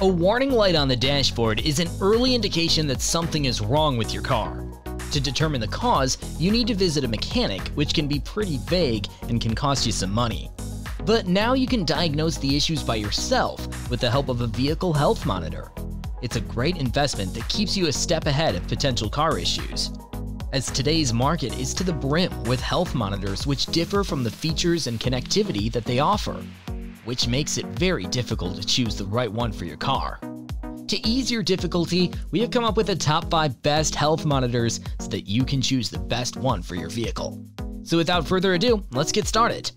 A warning light on the dashboard is an early indication that something is wrong with your car. To determine the cause, you need to visit a mechanic, which can be pretty vague and can cost you some money. But now you can diagnose the issues by yourself with the help of a vehicle health monitor. It's a great investment that keeps you a step ahead of potential car issues. As today's market is to the brim with health monitors which differ from the features and connectivity that they offer which makes it very difficult to choose the right one for your car. To ease your difficulty, we have come up with the top 5 best health monitors so that you can choose the best one for your vehicle. So without further ado, let's get started.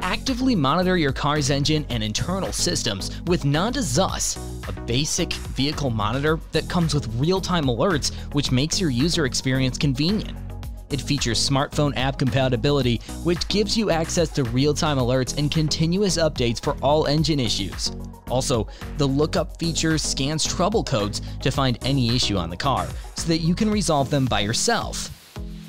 Actively monitor your car's engine and internal systems with Nonda ZUS, a basic vehicle monitor that comes with real-time alerts which makes your user experience convenient. It features smartphone app compatibility, which gives you access to real-time alerts and continuous updates for all engine issues. Also, the lookup feature scans trouble codes to find any issue on the car, so that you can resolve them by yourself.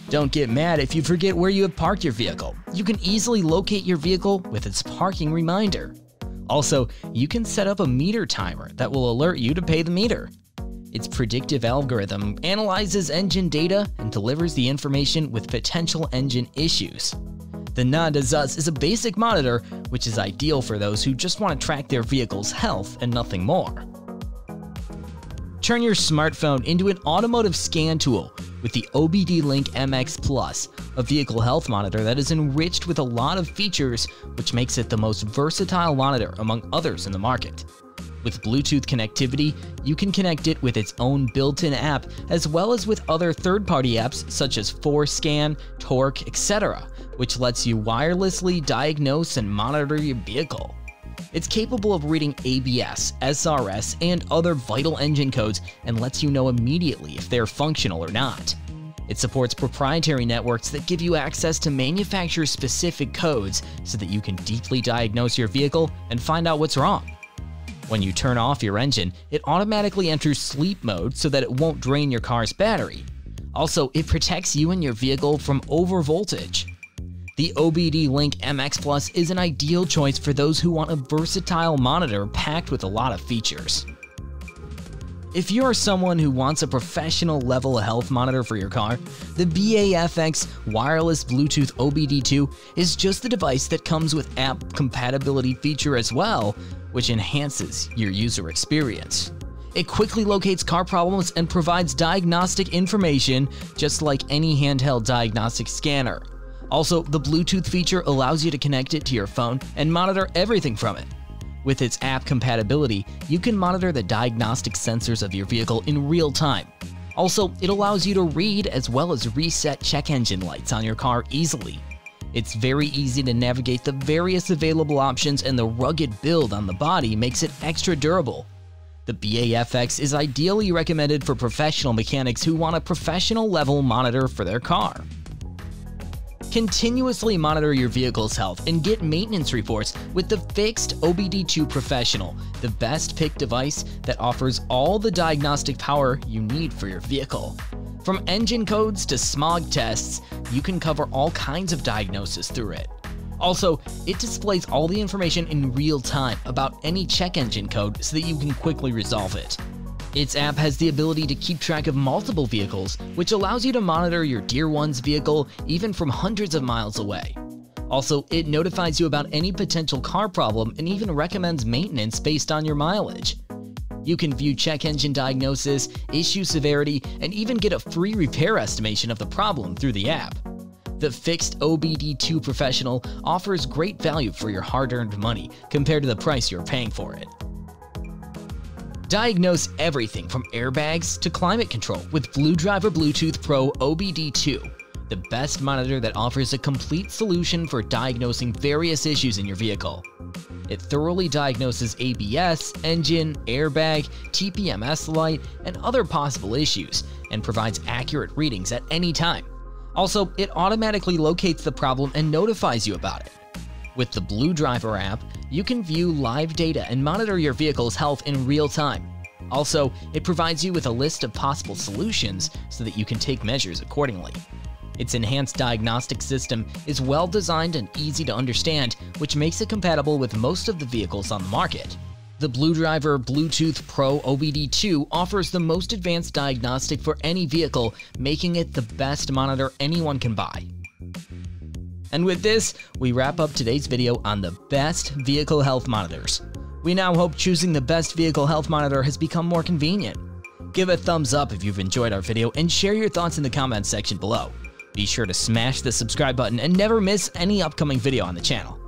Don't get mad if you forget where you have parked your vehicle. You can easily locate your vehicle with its parking reminder. Also, you can set up a meter timer that will alert you to pay the meter. Its predictive algorithm analyzes engine data and delivers the information with potential engine issues. The Nonda ZUS is a basic monitor which is ideal for those who just want to track their vehicle's health and nothing more. Turn your smartphone into an automotive scan tool with the OBD Link MX Plus, a vehicle health monitor that is enriched with a lot of features which makes it the most versatile monitor among others in the market. With Bluetooth connectivity, you can connect it with its own built-in app as well as with other third-party apps such as ForScan, Torque, etc., which lets you wirelessly diagnose and monitor your vehicle. It's capable of reading ABS, SRS, and other vital engine codes and lets you know immediately if they're functional or not. It supports proprietary networks that give you access to manufacturer-specific codes so that you can deeply diagnose your vehicle and find out what's wrong. When you turn off your engine, it automatically enters sleep mode so that it won't drain your car's battery. Also, it protects you and your vehicle from overvoltage. The OBD Link MX Plus is an ideal choice for those who want a versatile monitor packed with a lot of features. If you are someone who wants a professional level health monitor for your car, the BAFX Wireless Bluetooth OBD2 is just the device that comes with app compatibility feature as well, which enhances your user experience. It quickly locates car problems and provides diagnostic information just like any handheld diagnostic scanner. Also, the Bluetooth feature allows you to connect it to your phone and monitor everything from it. With its app compatibility, you can monitor the diagnostic sensors of your vehicle in real time. Also, it allows you to read as well as reset check engine lights on your car easily. It's very easy to navigate the various available options and the rugged build on the body makes it extra durable. The BAFX is ideally recommended for professional mechanics who want a professional level monitor for their car. Continuously monitor your vehicle's health and get maintenance reports with the FIXD OBD2 Professional, the best pick device that offers all the diagnostic power you need for your vehicle. From engine codes to smog tests, you can cover all kinds of diagnosis through it. Also, it displays all the information in real time about any check engine code so that you can quickly resolve it. Its app has the ability to keep track of multiple vehicles, which allows you to monitor your dear one's vehicle even from hundreds of miles away. Also, it notifies you about any potential car problem and even recommends maintenance based on your mileage. You can view check engine diagnosis, issue severity, and even get a free repair estimation of the problem through the app. The FIXD OBD2 Professional offers great value for your hard-earned money compared to the price you're paying for it. Diagnose everything from airbags to climate control with BlueDriver Bluetooth Pro OBD2, the best monitor that offers a complete solution for diagnosing various issues in your vehicle. It thoroughly diagnoses ABS, engine, airbag, TPMS light, and other possible issues, and provides accurate readings at any time. Also, it automatically locates the problem and notifies you about it. With the BlueDriver app, you can view live data and monitor your vehicle's health in real time. Also, it provides you with a list of possible solutions so that you can take measures accordingly. Its enhanced diagnostic system is well designed and easy to understand, which makes it compatible with most of the vehicles on the market. The BlueDriver Bluetooth Pro OBD2 offers the most advanced diagnostic for any vehicle, making it the best monitor anyone can buy. And with this, we wrap up today's video on the best vehicle health monitors. We now hope choosing the best vehicle health monitor has become more convenient. Give a thumbs up if you've enjoyed our video and share your thoughts in the comments section below. Be sure to smash the subscribe button and never miss any upcoming video on the channel.